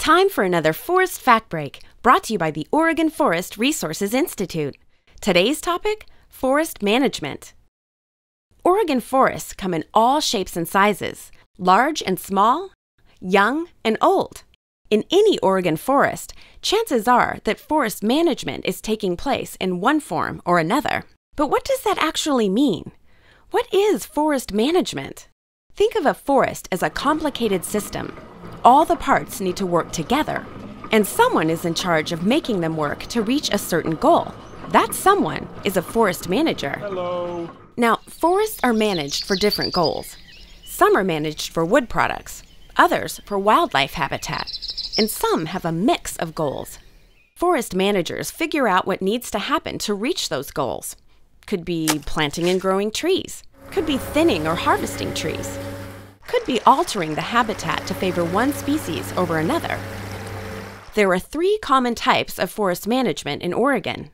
Time for another Forest Fact Break, brought to you by the Oregon Forest Resources Institute. Today's topic Forest Management. Oregon forests come in all shapes and sizes, large and small, young and old. In any Oregon forest, chances are that forest management is taking place in one form or another. But what does that actually mean? What is forest management? Think of a forest as a complicated system. All the parts need to work together, and someone is in charge of making them work to reach a certain goal. That someone is a forest manager. Hello. Now, forests are managed for different goals. Some are managed for wood products, others for wildlife habitat, and some have a mix of goals. Forest managers figure out what needs to happen to reach those goals. Could be planting and growing trees, could be thinning or harvesting trees, could be altering the habitat to favor one species over another. There are three common types of forest management in Oregon.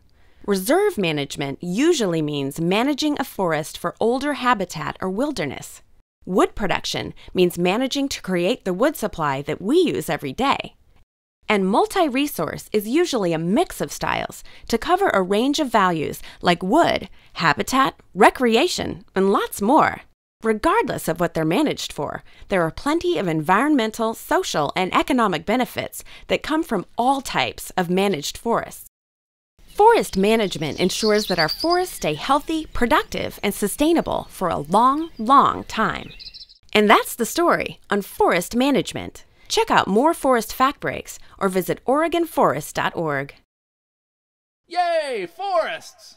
Reserve management usually means managing a forest for older habitat or wilderness. Wood production means managing to create the wood supply that we use every day. And multi resource is usually a mix of styles to cover a range of values like wood, habitat, recreation, and lots more. Regardless of what they're managed for, there are plenty of environmental, social, and economic benefits that come from all types of managed forests. Forest management ensures that our forests stay healthy, productive, and sustainable for a long, long time. And that's the story on forest management. Check out more forest fact breaks or visit OregonForest.org. Yay, forests!